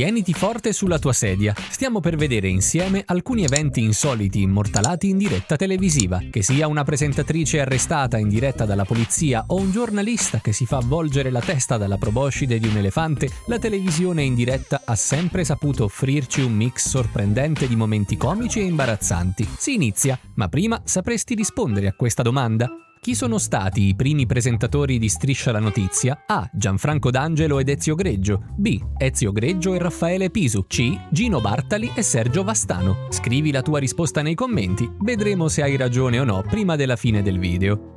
Tieniti forte sulla tua sedia. Stiamo per vedere insieme alcuni eventi insoliti immortalati in diretta televisiva. Che sia una presentatrice arrestata in diretta dalla polizia o un giornalista che si fa avvolgere la testa dalla proboscide di un elefante, la televisione in diretta ha sempre saputo offrirci un mix sorprendente di momenti comici e imbarazzanti. Si inizia, ma prima sapresti rispondere a questa domanda? Chi sono stati i primi presentatori di Striscia la Notizia? A. Gianfranco D'Angelo ed Ezio Greggio. B. Ezio Greggio e Raffaele Pisu. C. Gino Bartali e Sergio Vastano. Scrivi la tua risposta nei commenti, vedremo se hai ragione o no prima della fine del video.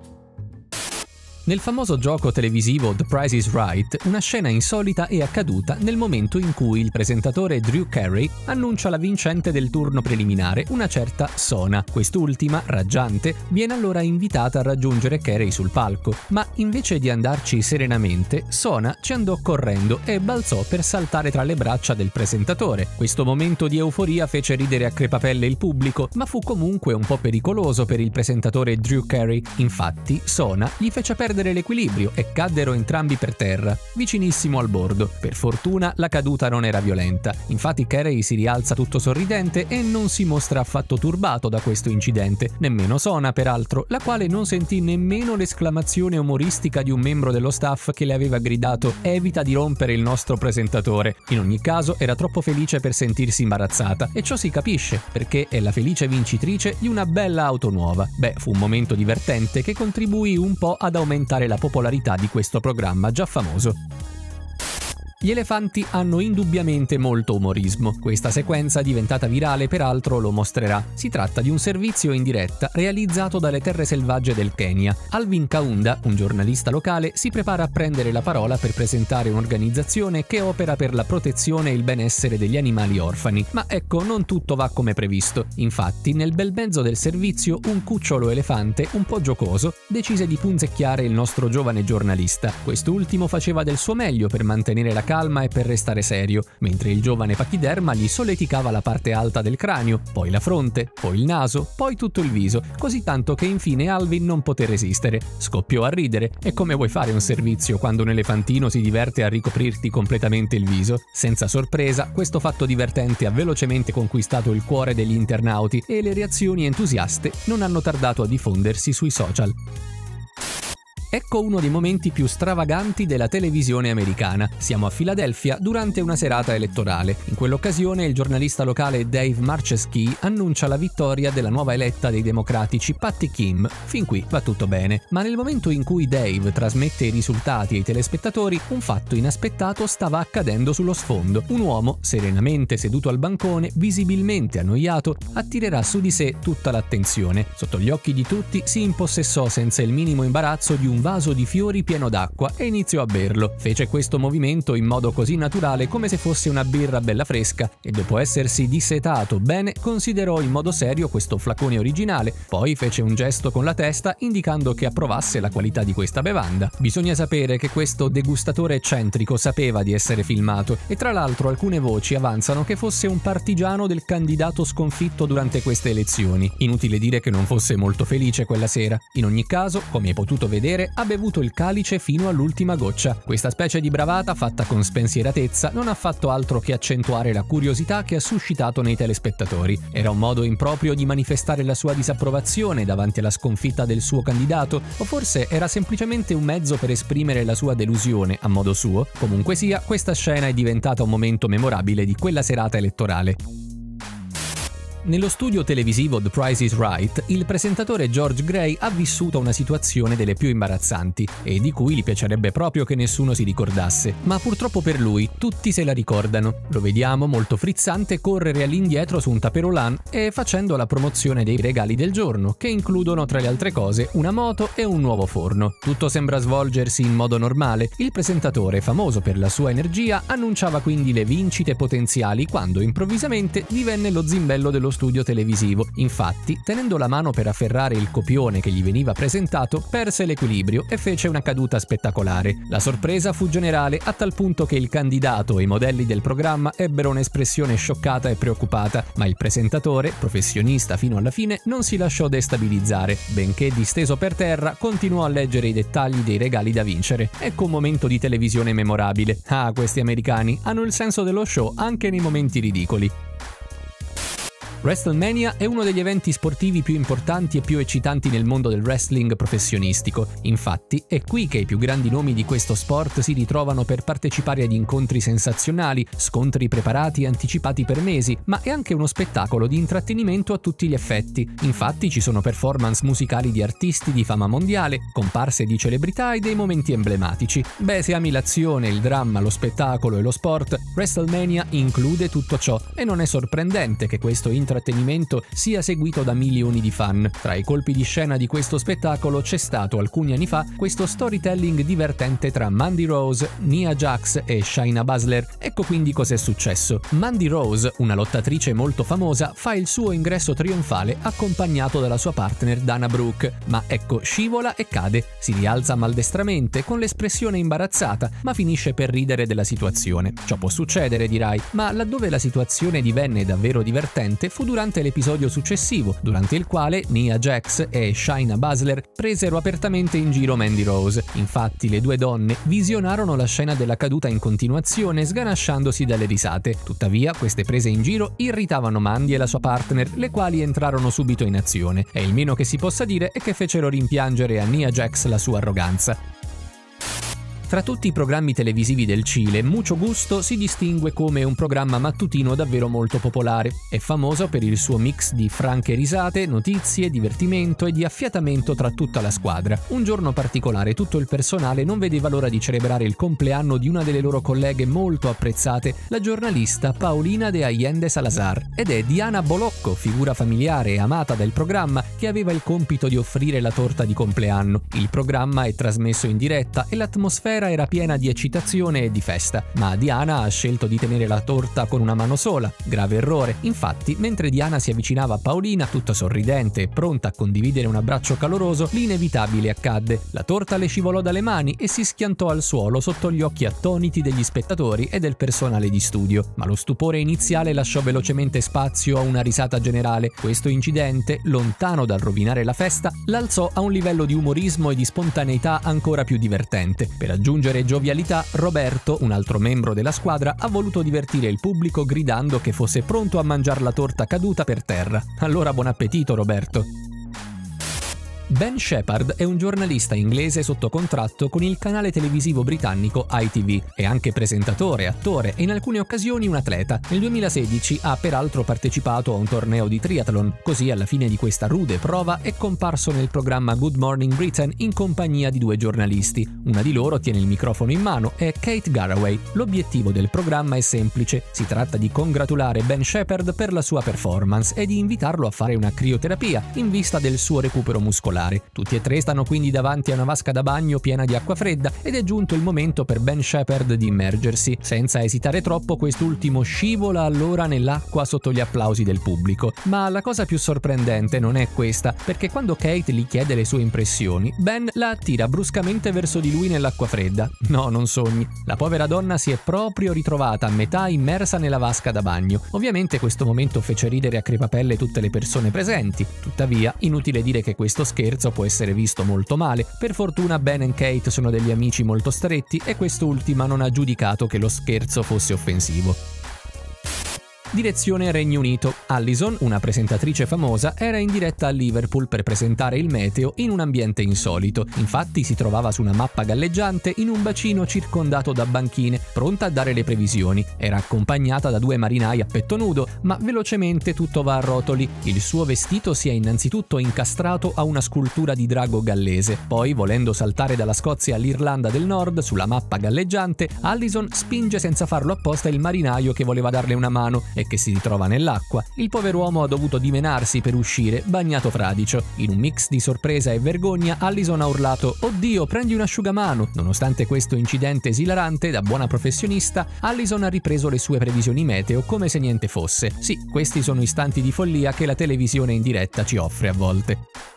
Nel famoso gioco televisivo The Price is Right, una scena insolita è accaduta nel momento in cui il presentatore Drew Carey annuncia la vincente del turno preliminare, una certa Sona. Quest'ultima, raggiante, viene allora invitata a raggiungere Carey sul palco, ma invece di andarci serenamente, Sona ci andò correndo e balzò per saltare tra le braccia del presentatore. Questo momento di euforia fece ridere a crepapelle il pubblico, ma fu comunque un po' pericoloso per il presentatore Drew Carey. Infatti, Sona gli fece perdere perdere l'equilibrio e caddero entrambi per terra, vicinissimo al bordo. Per fortuna la caduta non era violenta, infatti Carey si rialza tutto sorridente e non si mostra affatto turbato da questo incidente, nemmeno Sona peraltro, la quale non sentì nemmeno l'esclamazione umoristica di un membro dello staff che le aveva gridato evita di rompere il nostro presentatore. In ogni caso era troppo felice per sentirsi imbarazzata e ciò si capisce perché è la felice vincitrice di una bella auto nuova. Beh, fu un momento divertente che contribuì un po' ad aumentare aumentare la popolarità di questo programma già famoso. Gli elefanti hanno indubbiamente molto umorismo. Questa sequenza, diventata virale, peraltro lo mostrerà. Si tratta di un servizio in diretta realizzato dalle terre selvagge del Kenya. Alvin Kaunda, un giornalista locale, si prepara a prendere la parola per presentare un'organizzazione che opera per la protezione e il benessere degli animali orfani. Ma ecco, non tutto va come previsto. Infatti, nel bel mezzo del servizio, un cucciolo elefante, un po' giocoso, decise di punzecchiare il nostro giovane giornalista. Quest'ultimo faceva del suo meglio per mantenere la calma e per restare serio, mentre il giovane pachiderma gli solleticava la parte alta del cranio, poi la fronte, poi il naso, poi tutto il viso, così tanto che infine Alvin non poté resistere. Scoppiò a ridere. E come vuoi fare un servizio quando un elefantino si diverte a ricoprirti completamente il viso? Senza sorpresa, questo fatto divertente ha velocemente conquistato il cuore degli internauti e le reazioni entusiaste non hanno tardato a diffondersi sui social. Ecco uno dei momenti più stravaganti della televisione americana. Siamo a Filadelfia durante una serata elettorale. In quell'occasione il giornalista locale Dave Marcheschi annuncia la vittoria della nuova eletta dei democratici Patty Kim. Fin qui va tutto bene. Ma nel momento in cui Dave trasmette i risultati ai telespettatori, un fatto inaspettato stava accadendo sullo sfondo. Un uomo, serenamente seduto al bancone, visibilmente annoiato, attirerà su di sé tutta l'attenzione. Sotto gli occhi di tutti si impossessò senza il minimo imbarazzo di un vaso di fiori pieno d'acqua e iniziò a berlo. Fece questo movimento in modo così naturale come se fosse una birra bella fresca e dopo essersi dissetato bene considerò in modo serio questo flacone originale, poi fece un gesto con la testa indicando che approvasse la qualità di questa bevanda. Bisogna sapere che questo degustatore eccentrico sapeva di essere filmato e tra l'altro alcune voci avanzano che fosse un partigiano del candidato sconfitto durante queste elezioni. Inutile dire che non fosse molto felice quella sera. In ogni caso, come hai potuto vedere, ha bevuto il calice fino all'ultima goccia. Questa specie di bravata fatta con spensieratezza non ha fatto altro che accentuare la curiosità che ha suscitato nei telespettatori. Era un modo improprio di manifestare la sua disapprovazione davanti alla sconfitta del suo candidato, o forse era semplicemente un mezzo per esprimere la sua delusione a modo suo? Comunque sia, questa scena è diventata un momento memorabile di quella serata elettorale. Nello studio televisivo The Price is Right, il presentatore George Gray ha vissuto una situazione delle più imbarazzanti e di cui gli piacerebbe proprio che nessuno si ricordasse, ma purtroppo per lui tutti se la ricordano. Lo vediamo molto frizzante correre all'indietro su un taperolan e facendo la promozione dei regali del giorno, che includono tra le altre cose una moto e un nuovo forno. Tutto sembra svolgersi in modo normale. Il presentatore, famoso per la sua energia, annunciava quindi le vincite potenziali quando improvvisamente divenne lo zimbello dello studio televisivo. Infatti, tenendo la mano per afferrare il copione che gli veniva presentato, perse l'equilibrio e fece una caduta spettacolare. La sorpresa fu generale a tal punto che il candidato e i modelli del programma ebbero un'espressione scioccata e preoccupata, ma il presentatore, professionista fino alla fine, non si lasciò destabilizzare, benché disteso per terra continuò a leggere i dettagli dei regali da vincere. Ecco un momento di televisione memorabile. Ah, questi americani hanno il senso dello show anche nei momenti ridicoli. WrestleMania è uno degli eventi sportivi più importanti e più eccitanti nel mondo del wrestling professionistico. Infatti, è qui che i più grandi nomi di questo sport si ritrovano per partecipare ad incontri sensazionali, scontri preparati e anticipati per mesi, ma è anche uno spettacolo di intrattenimento a tutti gli effetti. Infatti ci sono performance musicali di artisti di fama mondiale, comparse di celebrità e dei momenti emblematici. Beh, se ami l'azione, il dramma, lo spettacolo e lo sport, WrestleMania include tutto ciò e non è sorprendente che questo intrattenimento intrattenimento sia seguito da milioni di fan. Tra i colpi di scena di questo spettacolo c'è stato alcuni anni fa questo storytelling divertente tra Mandy Rose, Nia Jax e Shaina Basler. Ecco quindi cos'è successo. Mandy Rose, una lottatrice molto famosa, fa il suo ingresso trionfale accompagnato dalla sua partner Dana Brooke, ma ecco scivola e cade, si rialza maldestramente con l'espressione imbarazzata, ma finisce per ridere della situazione. Ciò può succedere, dirai, ma laddove la situazione divenne davvero divertente fu durante l'episodio successivo, durante il quale Nia Jax e Shaina Basler presero apertamente in giro Mandy Rose. Infatti le due donne visionarono la scena della caduta in continuazione sganasciandosi dalle risate. Tuttavia queste prese in giro irritavano Mandy e la sua partner, le quali entrarono subito in azione e il meno che si possa dire è che fecero rimpiangere a Nia Jax la sua arroganza. Tra tutti i programmi televisivi del Cile, Mucho Gusto si distingue come un programma mattutino davvero molto popolare. È famoso per il suo mix di franche risate, notizie, divertimento e di affiatamento tra tutta la squadra. Un giorno particolare tutto il personale non vedeva l'ora di celebrare il compleanno di una delle loro colleghe molto apprezzate, la giornalista Paolina de Allende Salazar. Ed è Diana Bolocco, figura familiare e amata del programma, che aveva il compito di offrire la torta di compleanno. Il programma è trasmesso in diretta e l'atmosfera l'atmosfera era piena di eccitazione e di festa, ma Diana ha scelto di tenere la torta con una mano sola. Grave errore. Infatti, mentre Diana si avvicinava a Paolina, tutta sorridente e pronta a condividere un abbraccio caloroso, l'inevitabile accadde. La torta le scivolò dalle mani e si schiantò al suolo sotto gli occhi attoniti degli spettatori e del personale di studio. Ma lo stupore iniziale lasciò velocemente spazio a una risata generale. Questo incidente, lontano dal rovinare la festa, l'alzò a un livello di umorismo e di spontaneità ancora più divertente. Per aggiungere giovialità, Roberto, un altro membro della squadra, ha voluto divertire il pubblico gridando che fosse pronto a mangiare la torta caduta per terra. Allora buon appetito Roberto! Ben Shepard è un giornalista inglese sotto contratto con il canale televisivo britannico ITV. È anche presentatore, attore e in alcune occasioni un atleta. Nel 2016 ha peraltro partecipato a un torneo di triathlon, così alla fine di questa rude prova è comparso nel programma Good Morning Britain in compagnia di due giornalisti. Una di loro tiene il microfono in mano, è Kate Garraway. L'obiettivo del programma è semplice, si tratta di congratulare Ben Shepard per la sua performance e di invitarlo a fare una crioterapia in vista del suo recupero muscolare particolare. Tutti e tre stanno quindi davanti a una vasca da bagno piena di acqua fredda ed è giunto il momento per Ben Shepard di immergersi. Senza esitare troppo, quest'ultimo scivola allora nell'acqua sotto gli applausi del pubblico. Ma la cosa più sorprendente non è questa, perché quando Kate gli chiede le sue impressioni, Ben la attira bruscamente verso di lui nell'acqua fredda. No, non sogni. La povera donna si è proprio ritrovata a metà immersa nella vasca da bagno. Ovviamente questo momento fece ridere a crepapelle tutte le persone presenti. Tuttavia, inutile dire che questo scherzo scherzo può essere visto molto male. Per fortuna Ben e Kate sono degli amici molto stretti e quest'ultima non ha giudicato che lo scherzo fosse offensivo. Direzione Regno Unito. Allison, una presentatrice famosa, era in diretta a Liverpool per presentare il meteo in un ambiente insolito. Infatti si trovava su una mappa galleggiante in un bacino circondato da banchine, pronta a dare le previsioni. Era accompagnata da due marinai a petto nudo, ma velocemente tutto va a rotoli. Il suo vestito si è innanzitutto incastrato a una scultura di drago gallese. Poi, volendo saltare dalla Scozia all'Irlanda del Nord sulla mappa galleggiante, Allison spinge senza farlo apposta il marinaio che voleva darle una mano e e che si ritrova nell'acqua, il pover'uomo ha dovuto dimenarsi per uscire, bagnato fradicio. In un mix di sorpresa e vergogna, Allison ha urlato Oddio, prendi un asciugamano! Nonostante questo incidente esilarante, da buona professionista, Allison ha ripreso le sue previsioni meteo come se niente fosse. Sì, questi sono istanti di follia che la televisione in diretta ci offre a volte.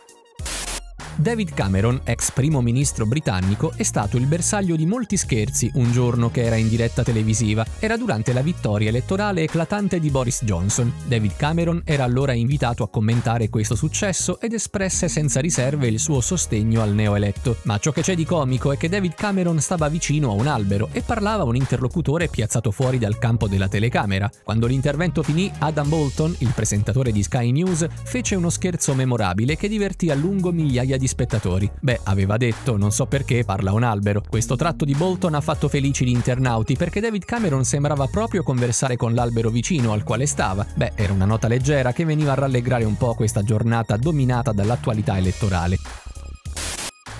David Cameron, ex primo ministro britannico, è stato il bersaglio di molti scherzi un giorno che era in diretta televisiva. Era durante la vittoria elettorale eclatante di Boris Johnson. David Cameron era allora invitato a commentare questo successo ed espresse senza riserve il suo sostegno al neoeletto. Ma ciò che c'è di comico è che David Cameron stava vicino a un albero e parlava a un interlocutore piazzato fuori dal campo della telecamera. Quando l'intervento finì, Adam Bolton, il presentatore di Sky News, fece uno scherzo memorabile che divertì a lungo migliaia di spettatori. Beh, aveva detto, non so perché, parla un albero. Questo tratto di Bolton ha fatto felici gli internauti perché David Cameron sembrava proprio conversare con l'albero vicino al quale stava. Beh, era una nota leggera che veniva a rallegrare un po' questa giornata dominata dall'attualità elettorale.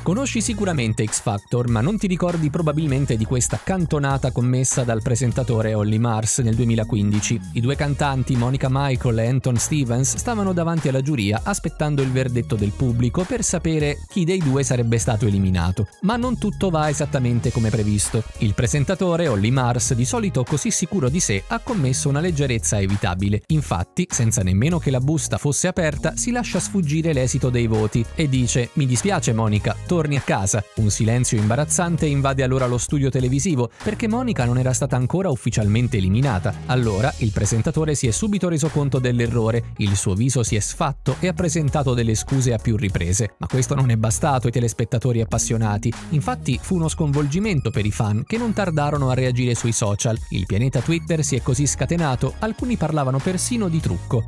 Conosci sicuramente X Factor, ma non ti ricordi probabilmente di questa cantonata commessa dal presentatore Holly Mars nel 2015. I due cantanti, Monica Michael e Anton Stevens, stavano davanti alla giuria aspettando il verdetto del pubblico per sapere chi dei due sarebbe stato eliminato. Ma non tutto va esattamente come previsto. Il presentatore, Holly Mars, di solito così sicuro di sé, ha commesso una leggerezza evitabile. Infatti, senza nemmeno che la busta fosse aperta, si lascia sfuggire l'esito dei voti e dice: Mi dispiace, Monica, torni a casa. Un silenzio imbarazzante invade allora lo studio televisivo perché Monica non era stata ancora ufficialmente eliminata. Allora il presentatore si è subito reso conto dell'errore, il suo viso si è sfatto e ha presentato delle scuse a più riprese. Ma questo non è bastato ai telespettatori appassionati. Infatti fu uno sconvolgimento per i fan che non tardarono a reagire sui social. Il pianeta Twitter si è così scatenato, alcuni parlavano persino di trucco.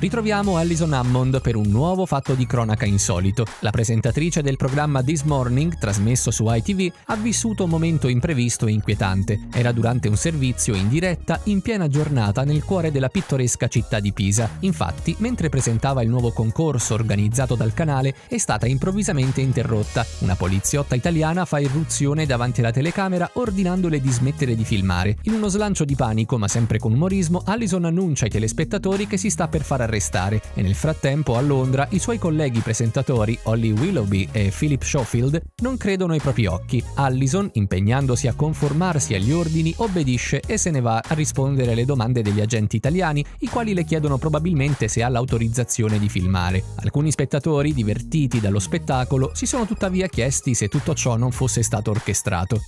Ritroviamo Alison Hammond per un nuovo fatto di cronaca insolito. La presentatrice del programma This Morning, trasmesso su ITV, ha vissuto un momento imprevisto e inquietante. Era durante un servizio in diretta in piena giornata nel cuore della pittoresca città di Pisa. Infatti, mentre presentava il nuovo concorso organizzato dal canale, è stata improvvisamente interrotta. Una poliziotta italiana fa irruzione davanti alla telecamera ordinandole di smettere di filmare. In uno slancio di panico, ma sempre con umorismo, Allison annuncia ai telespettatori che si sta per far arrestare e nel frattempo a Londra i suoi colleghi presentatori Holly Willoughby e Philip Schofield non credono ai propri occhi. Allison, impegnandosi a conformarsi agli ordini, obbedisce e se ne va a rispondere alle domande degli agenti italiani, i quali le chiedono probabilmente se ha l'autorizzazione di filmare. Alcuni spettatori, divertiti dallo spettacolo, si sono tuttavia chiesti se tutto ciò non fosse stato orchestrato.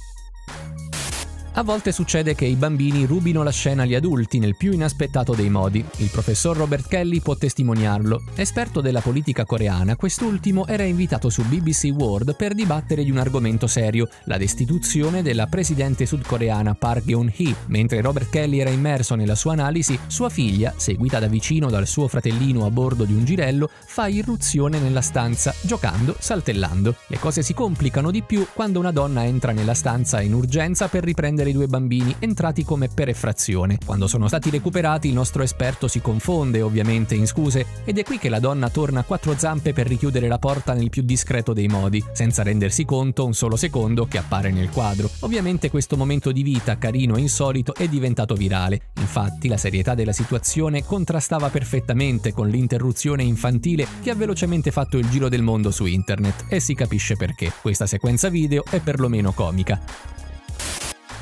A volte succede che i bambini rubino la scena agli adulti nel più inaspettato dei modi. Il professor Robert Kelly può testimoniarlo. Esperto della politica coreana, quest'ultimo era invitato su BBC World per dibattere di un argomento serio, la destituzione della presidente sudcoreana Park Geun-hee. Mentre Robert Kelly era immerso nella sua analisi, sua figlia, seguita da vicino dal suo fratellino a bordo di un girello, fa irruzione nella stanza, giocando, saltellando. Le cose si complicano di più quando una donna entra nella stanza in urgenza per riprendere prendere i due bambini entrati come per effrazione. Quando sono stati recuperati il nostro esperto si confonde ovviamente in scuse ed è qui che la donna torna a quattro zampe per richiudere la porta nel più discreto dei modi, senza rendersi conto un solo secondo che appare nel quadro. Ovviamente questo momento di vita carino e insolito è diventato virale. Infatti la serietà della situazione contrastava perfettamente con l'interruzione infantile che ha velocemente fatto il giro del mondo su internet e si capisce perché. Questa sequenza video è perlomeno comica.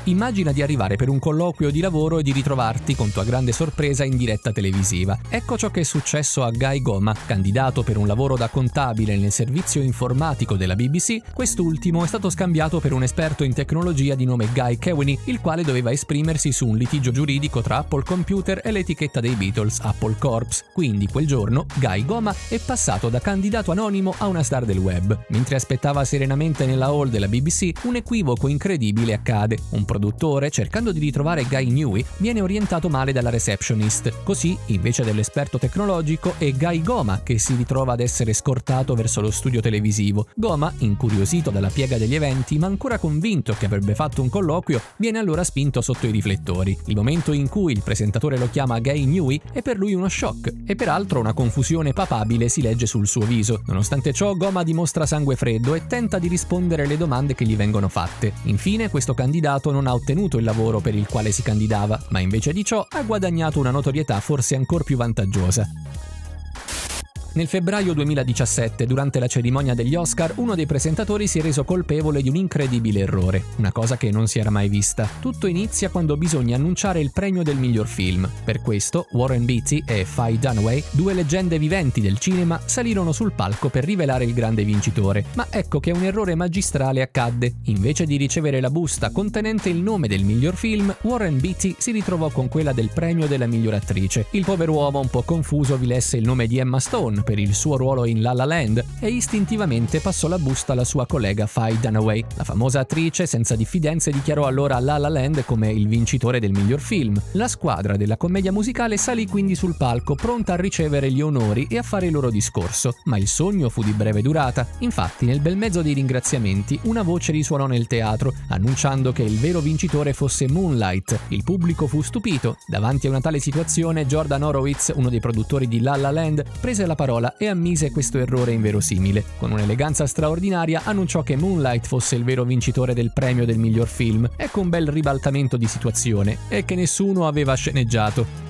Immagina di arrivare per un colloquio di lavoro e di ritrovarti, con tua grande sorpresa, in diretta televisiva. Ecco ciò che è successo a Guy Goma, candidato per un lavoro da contabile nel servizio informatico della BBC. Quest'ultimo è stato scambiato per un esperto in tecnologia di nome Guy Kewney, il quale doveva esprimersi su un litigio giuridico tra Apple Computer e l'etichetta dei Beatles, Apple Corps. Quindi quel giorno Guy Goma è passato da candidato anonimo a una star del web. Mentre aspettava serenamente nella hall della BBC, un equivoco incredibile accade. Un produttore, cercando di ritrovare Guy Newey, viene orientato male dalla receptionist. Così, invece dell'esperto tecnologico, è Guy Goma che si ritrova ad essere scortato verso lo studio televisivo. Goma, incuriosito dalla piega degli eventi, ma ancora convinto che avrebbe fatto un colloquio, viene allora spinto sotto i riflettori. Il momento in cui il presentatore lo chiama Guy Newey è per lui uno shock e peraltro una confusione papabile si legge sul suo viso. Nonostante ciò, Goma dimostra sangue freddo e tenta di rispondere alle domande che gli vengono fatte. Infine, questo candidato non non ha ottenuto il lavoro per il quale si candidava, ma invece di ciò ha guadagnato una notorietà forse ancora più vantaggiosa. Nel febbraio 2017, durante la cerimonia degli Oscar, uno dei presentatori si è reso colpevole di un incredibile errore, una cosa che non si era mai vista. Tutto inizia quando bisogna annunciare il premio del miglior film. Per questo, Warren Beatty e Faye Dunaway, due leggende viventi del cinema, salirono sul palco per rivelare il grande vincitore. Ma ecco che un errore magistrale accadde. Invece di ricevere la busta contenente il nome del miglior film, Warren Beatty si ritrovò con quella del premio della miglior attrice. Il pover'uomo, un po' confuso, vi lesse il nome di Emma Stone per il suo ruolo in La La Land e istintivamente passò la busta alla sua collega Faye Dunaway. La famosa attrice, senza diffidenze, dichiarò allora La La Land come il vincitore del miglior film. La squadra della commedia musicale salì quindi sul palco, pronta a ricevere gli onori e a fare il loro discorso, ma il sogno fu di breve durata. Infatti, nel bel mezzo dei ringraziamenti, una voce risuonò nel teatro, annunciando che il vero vincitore fosse Moonlight. Il pubblico fu stupito. Davanti a una tale situazione, Jordan Horowitz, uno dei produttori di La La Land, prese la parola parola e ammise questo errore inverosimile. Con un'eleganza straordinaria annunciò che Moonlight fosse il vero vincitore del premio del miglior film. Ecco un bel ribaltamento di situazione e che nessuno aveva sceneggiato.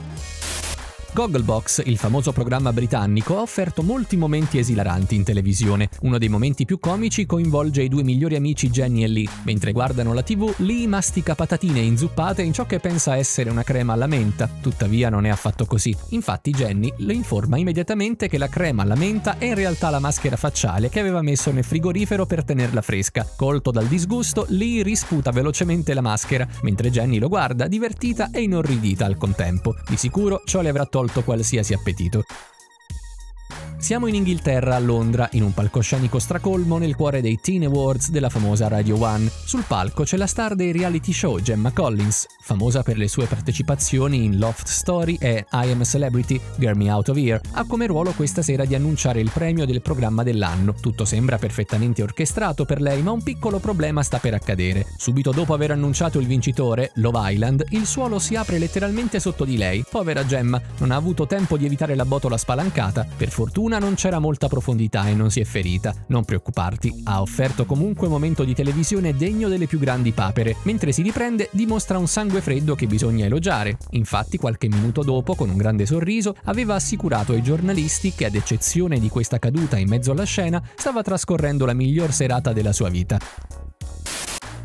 Gogglebox, il famoso programma britannico, ha offerto molti momenti esilaranti in televisione. Uno dei momenti più comici coinvolge i due migliori amici Jenny e Lee. Mentre guardano la TV, Lee mastica patatine inzuppate in ciò che pensa essere una crema alla menta. Tuttavia non è affatto così. Infatti Jenny le informa immediatamente che la crema alla menta è in realtà la maschera facciale che aveva messo nel frigorifero per tenerla fresca. Colto dal disgusto, Lee risputa velocemente la maschera, mentre Jenny lo guarda, divertita e inorridita al contempo. Di sicuro ciò le avrà tolto tolto qualsiasi appetito. Siamo in Inghilterra, a Londra, in un palcoscenico stracolmo nel cuore dei Teen Awards della famosa Radio One. Sul palco c'è la star dei reality show Gemma Collins, famosa per le sue partecipazioni in Loft Story e I Am a Celebrity, Get Me Out of Here. Ha come ruolo questa sera di annunciare il premio del programma dell'anno. Tutto sembra perfettamente orchestrato per lei, ma un piccolo problema sta per accadere. Subito dopo aver annunciato il vincitore, Love Island, il suolo si apre letteralmente sotto di lei. Povera Gemma, non ha avuto tempo di evitare la botola spalancata. Per fortuna Luna non c'era molta profondità e non si è ferita. Non preoccuparti, ha offerto comunque un momento di televisione degno delle più grandi papere. Mentre si riprende, dimostra un sangue freddo che bisogna elogiare. Infatti, qualche minuto dopo, con un grande sorriso, aveva assicurato ai giornalisti che, ad eccezione di questa caduta in mezzo alla scena, stava trascorrendo la miglior serata della sua vita.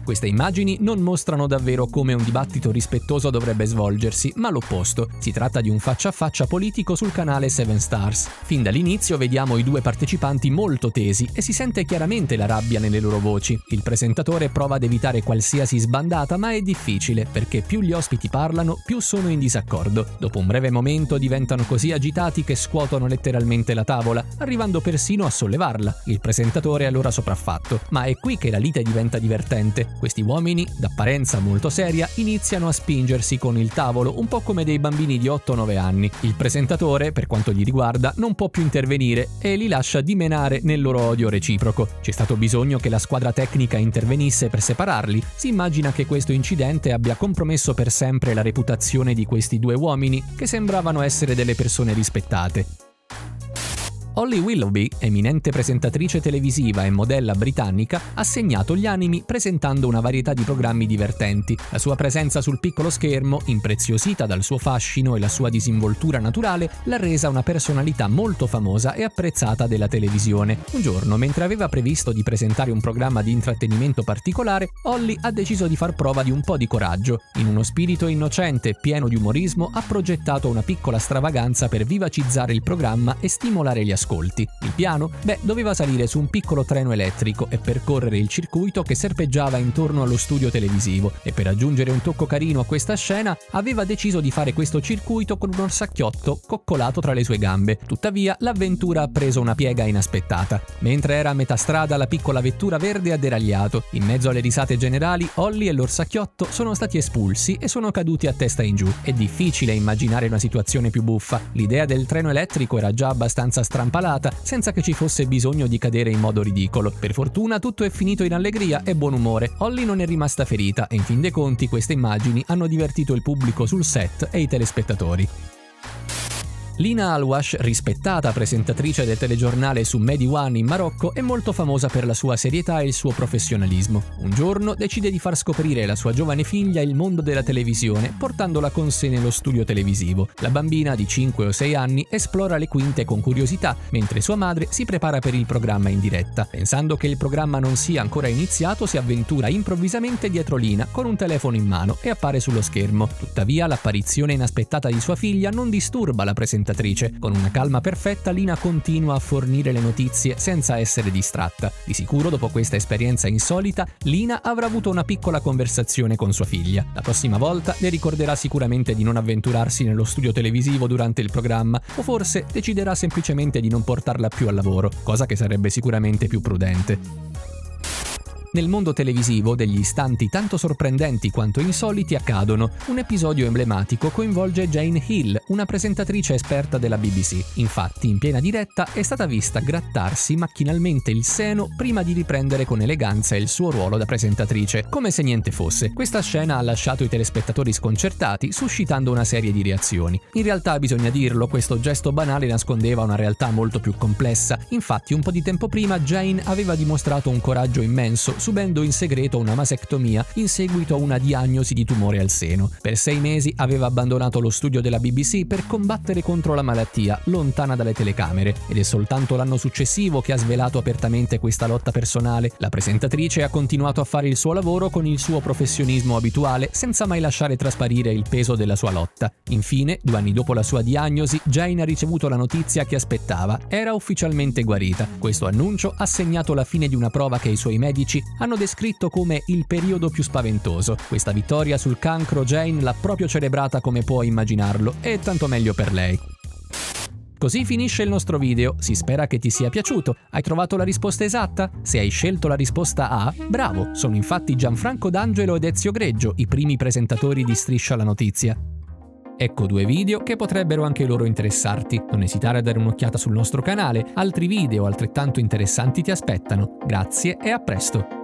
Queste immagini non mostrano davvero come un dibattito rispettoso dovrebbe svolgersi, ma l'opposto. Si tratta di un faccia a faccia politico sul canale Seven Stars. Fin dall'inizio vediamo i due partecipanti molto tesi e si sente chiaramente la rabbia nelle loro voci. Il presentatore prova ad evitare qualsiasi sbandata, ma è difficile perché più gli ospiti parlano, più sono in disaccordo. Dopo un breve momento diventano così agitati che scuotono letteralmente la tavola, arrivando persino a sollevarla. Il presentatore è allora sopraffatto, ma è qui che la lite diventa divertente. Questi uomini, d'apparenza molto seria, iniziano a spingersi con il tavolo, un po' come dei bambini di 8-9 anni. Il presentatore, per quanto gli riguarda, non può più intervenire e li lascia dimenare nel loro odio reciproco. C'è stato bisogno che la squadra tecnica intervenisse per separarli. Si immagina che questo incidente abbia compromesso per sempre la reputazione di questi due uomini, che sembravano essere delle persone rispettate. Holly Willoughby, eminente presentatrice televisiva e modella britannica, ha segnato gli animi presentando una varietà di programmi divertenti. La sua presenza sul piccolo schermo, impreziosita dal suo fascino e la sua disinvoltura naturale, l'ha resa una personalità molto famosa e apprezzata della televisione. Un giorno, mentre aveva previsto di presentare un programma di intrattenimento particolare, Holly ha deciso di far prova di un po' di coraggio. In uno spirito innocente e pieno di umorismo ha progettato una piccola stravaganza per vivacizzare il programma e stimolare gli ascolti ascolti. Il piano? Beh, doveva salire su un piccolo treno elettrico e percorrere il circuito che serpeggiava intorno allo studio televisivo e per aggiungere un tocco carino a questa scena aveva deciso di fare questo circuito con un orsacchiotto coccolato tra le sue gambe. Tuttavia l'avventura ha preso una piega inaspettata. Mentre era a metà strada la piccola vettura verde ha deragliato. In mezzo alle risate generali, Holly e l'orsacchiotto sono stati espulsi e sono caduti a testa in giù. È difficile immaginare una situazione più buffa. L'idea del treno elettrico era già abbastanza strampata palata senza che ci fosse bisogno di cadere in modo ridicolo. Per fortuna tutto è finito in allegria e buon umore. Holly non è rimasta ferita e in fin dei conti queste immagini hanno divertito il pubblico sul set e i telespettatori. Lina Alwash, rispettata presentatrice del telegiornale su Medi One in Marocco, è molto famosa per la sua serietà e il suo professionalismo. Un giorno decide di far scoprire alla sua giovane figlia il mondo della televisione, portandola con sé nello studio televisivo. La bambina di 5 o 6 anni esplora le quinte con curiosità, mentre sua madre si prepara per il programma in diretta. Pensando che il programma non sia ancora iniziato, si avventura improvvisamente dietro Lina con un telefono in mano e appare sullo schermo. Tuttavia, l'apparizione inaspettata di sua figlia non disturba la presentazione presentatrice. Con una calma perfetta, Lina continua a fornire le notizie senza essere distratta. Di sicuro, dopo questa esperienza insolita, Lina avrà avuto una piccola conversazione con sua figlia. La prossima volta le ricorderà sicuramente di non avventurarsi nello studio televisivo durante il programma, o forse deciderà semplicemente di non portarla più al lavoro, cosa che sarebbe sicuramente più prudente. Nel mondo televisivo degli istanti tanto sorprendenti quanto insoliti accadono. Un episodio emblematico coinvolge Jane Hill, una presentatrice esperta della BBC. Infatti, in piena diretta è stata vista grattarsi macchinalmente il seno prima di riprendere con eleganza il suo ruolo da presentatrice, come se niente fosse. Questa scena ha lasciato i telespettatori sconcertati, suscitando una serie di reazioni. In realtà, bisogna dirlo, questo gesto banale nascondeva una realtà molto più complessa. Infatti, un po' di tempo prima Jane aveva dimostrato un coraggio immenso subendo in segreto una masectomia in seguito a una diagnosi di tumore al seno. Per sei mesi aveva abbandonato lo studio della BBC per combattere contro la malattia, lontana dalle telecamere, ed è soltanto l'anno successivo che ha svelato apertamente questa lotta personale. La presentatrice ha continuato a fare il suo lavoro con il suo professionismo abituale, senza mai lasciare trasparire il peso della sua lotta. Infine, due anni dopo la sua diagnosi, Jane ha ricevuto la notizia che aspettava. Era ufficialmente guarita. Questo annuncio ha segnato la fine di una prova che i suoi medici hanno descritto come il periodo più spaventoso. Questa vittoria sul cancro Jane l'ha proprio celebrata come puoi immaginarlo e tanto meglio per lei. Così finisce il nostro video, si spera che ti sia piaciuto. Hai trovato la risposta esatta? Se hai scelto la risposta A, bravo! Sono infatti Gianfranco D'Angelo ed Ezio Greggio, i primi presentatori di Striscia la Notizia. Ecco due video che potrebbero anche loro interessarti. Non esitare a dare un'occhiata sul nostro canale, altri video altrettanto interessanti ti aspettano. Grazie e a presto!